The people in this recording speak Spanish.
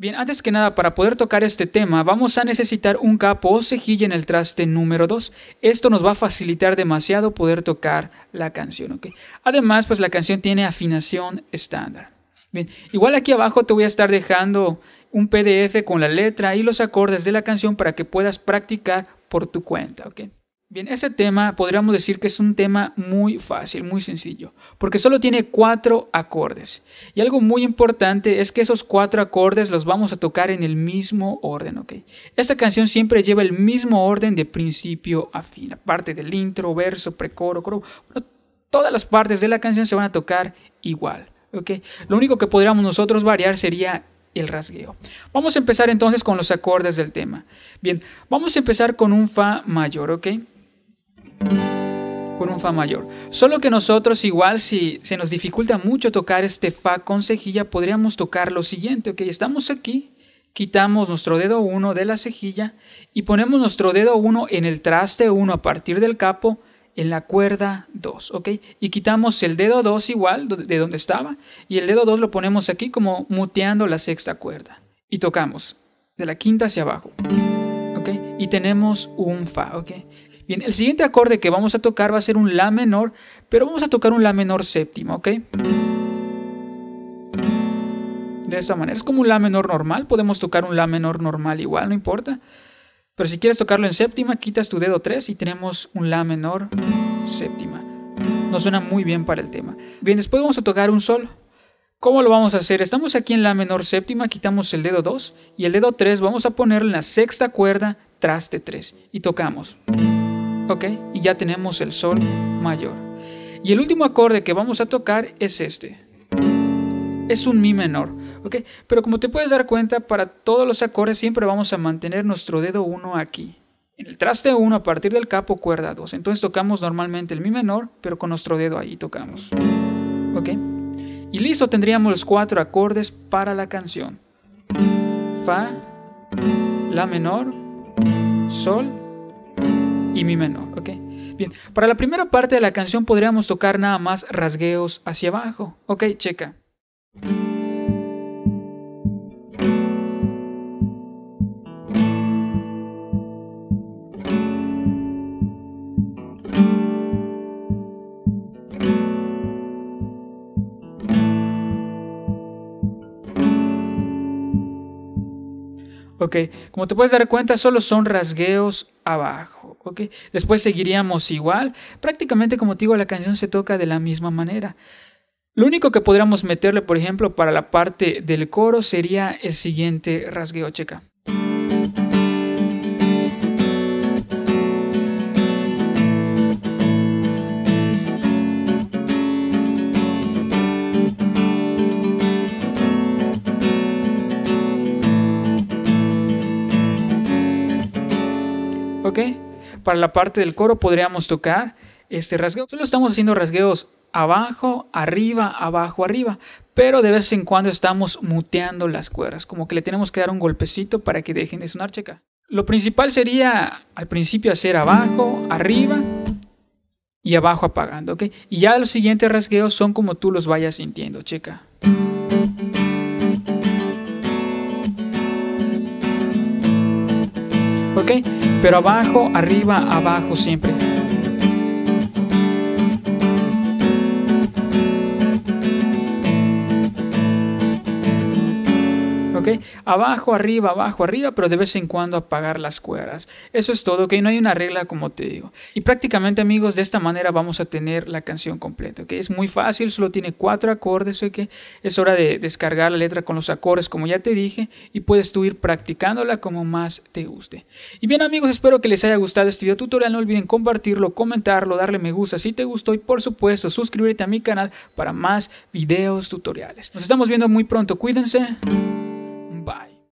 Bien, antes que nada, para poder tocar este tema, vamos a necesitar un capo o cejilla en el traste número 2. Esto nos va a facilitar demasiado poder tocar la canción, ¿ok? Además, pues la canción tiene afinación estándar. Bien, igual aquí abajo te voy a estar dejando un PDF con la letra y los acordes de la canción para que puedas practicar por tu cuenta, ¿ok? Bien, ese tema podríamos decir que es un tema muy fácil, muy sencillo, porque solo tiene cuatro acordes. Y algo muy importante es que esos cuatro acordes los vamos a tocar en el mismo orden, ¿ok? Esta canción siempre lleva el mismo orden de principio a fin, parte del intro, verso, precoro, coro. todas las partes de la canción se van a tocar igual, ¿ok? Lo único que podríamos nosotros variar sería el rasgueo. Vamos a empezar entonces con los acordes del tema. Bien, vamos a empezar con un Fa mayor, ¿ok? Con un Fa mayor. Solo que nosotros igual si se nos dificulta mucho tocar este Fa con cejilla, podríamos tocar lo siguiente, ok, estamos aquí, quitamos nuestro dedo 1 de la cejilla y ponemos nuestro dedo 1 en el traste 1 a partir del capo en la cuerda 2, ok, y quitamos el dedo 2 igual de donde estaba y el dedo 2 lo ponemos aquí como muteando la sexta cuerda y tocamos de la quinta hacia abajo, y tenemos un Fa, ok. Bien, el siguiente acorde que vamos a tocar va a ser un La menor, pero vamos a tocar un La menor séptima, ¿ok? De esta manera, es como un La menor normal, podemos tocar un La menor normal igual, no importa. Pero si quieres tocarlo en séptima, quitas tu dedo 3 y tenemos un La menor séptima. Nos suena muy bien para el tema. Bien, después vamos a tocar un Sol. ¿Cómo lo vamos a hacer? Estamos aquí en La menor séptima, quitamos el dedo 2 y el dedo 3 vamos a ponerlo en la sexta cuerda traste 3 y tocamos. ¿ok? Y ya tenemos el sol mayor. Y el último acorde que vamos a tocar es este. Es un mi menor, ¿ok? Pero como te puedes dar cuenta, para todos los acordes siempre vamos a mantener nuestro dedo 1 aquí. En el traste 1 a partir del capo cuerda 2. Entonces tocamos normalmente el mi menor, pero con nuestro dedo ahí tocamos. ¿Ok? Y listo, tendríamos los cuatro acordes para la canción. Fa, La menor, Sol y mi menor, ¿ok? Bien, para la primera parte de la canción podríamos tocar nada más rasgueos hacia abajo, ¿ok? Checa. Ok, como te puedes dar cuenta, solo son rasgueos abajo. Ok, después seguiríamos igual. Prácticamente, como te digo, la canción se toca de la misma manera. Lo único que podríamos meterle, por ejemplo, para la parte del coro sería el siguiente rasgueo. Checa. ¿Ok? Para la parte del coro podríamos tocar este rasgueo. Solo estamos haciendo rasgueos abajo, arriba, abajo, arriba. Pero de vez en cuando estamos muteando las cuerdas. Como que le tenemos que dar un golpecito para que dejen de sonar, checa. Lo principal sería al principio hacer abajo, arriba y abajo apagando, ¿ok? Y ya los siguientes rasgueos son como tú los vayas sintiendo, checa. ¿Ok? Pero abajo, arriba, abajo siempre. Abajo, arriba, abajo, arriba, pero de vez en cuando apagar las cuerdas. Eso es todo, ¿ok? No hay una regla como te digo. Y prácticamente, amigos, de esta manera vamos a tener la canción completa, ¿ok? Es muy fácil, solo tiene cuatro acordes, ¿ok? Es hora de descargar la letra con los acordes, como ya te dije, y puedes tú ir practicándola como más te guste. Y bien, amigos, espero que les haya gustado este video tutorial. No olviden compartirlo, comentarlo, darle me gusta si te gustó y, por supuesto, suscribirte a mi canal para más videos tutoriales. Nos estamos viendo muy pronto. Cuídense.